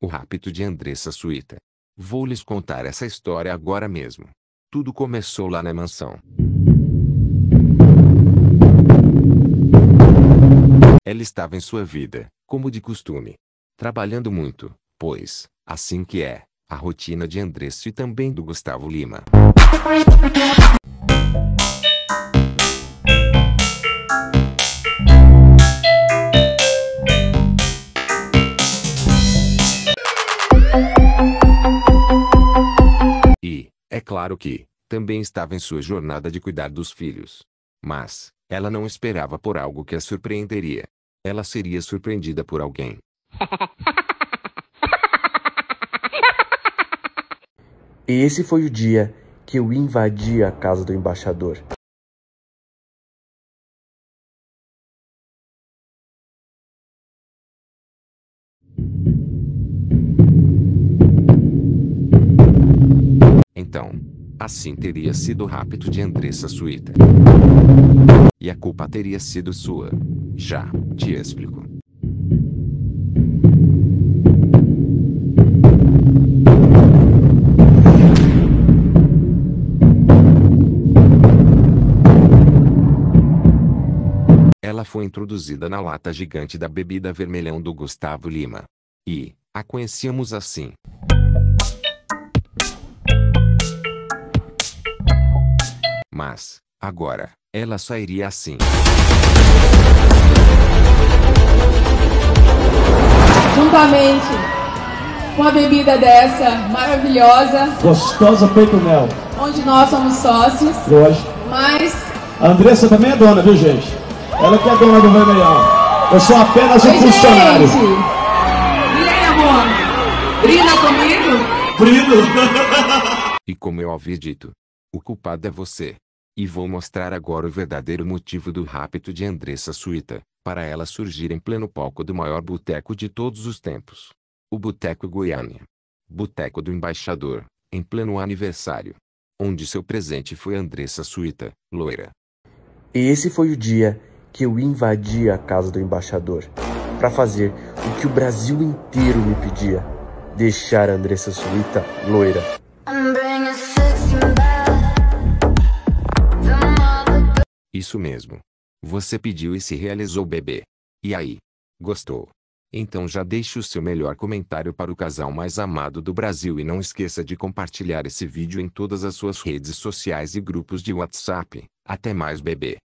O rapto de Andressa Suíta. Vou lhes contar essa história agora mesmo. Tudo começou lá na mansão. Ela estava em sua vida, como de costume. Trabalhando muito, pois, assim que é, a rotina de Andresso e também do Gustavo Lima. Claro que, também estava em sua jornada de cuidar dos filhos. Mas, ela não esperava por algo que a surpreenderia. Ela seria surpreendida por alguém. Esse foi o dia que eu invadi a casa do embaixador. Então, assim teria sido o rapto de Andressa Suíta. E a culpa teria sido sua. Já, te explico. Ela foi introduzida na lata gigante da bebida vermelhão do Gustavo Lima. E, a conhecíamos assim. Mas, agora, ela sairia assim. Juntamente com a bebida dessa maravilhosa, Gostosa peito mel. onde nós somos sócios, Lógico. mas A Andressa também é dona, viu, gente? Ela que é dona do vermelhão. Eu sou apenas um Oi, funcionário. gente! E aí, amor? Brinda comigo? Brindo. E como eu havia dito, o culpado é você. E vou mostrar agora o verdadeiro motivo do rapto de Andressa Suíta, para ela surgir em pleno palco do maior boteco de todos os tempos. O Boteco Goiânia. Boteco do Embaixador, em pleno aniversário. Onde seu presente foi Andressa Suíta, loira. E esse foi o dia que eu invadi a casa do embaixador para fazer o que o Brasil inteiro me pedia: deixar Andressa Suíta loira. I'm Isso mesmo. Você pediu e se realizou bebê. E aí? Gostou? Então já deixe o seu melhor comentário para o casal mais amado do Brasil e não esqueça de compartilhar esse vídeo em todas as suas redes sociais e grupos de WhatsApp. Até mais bebê.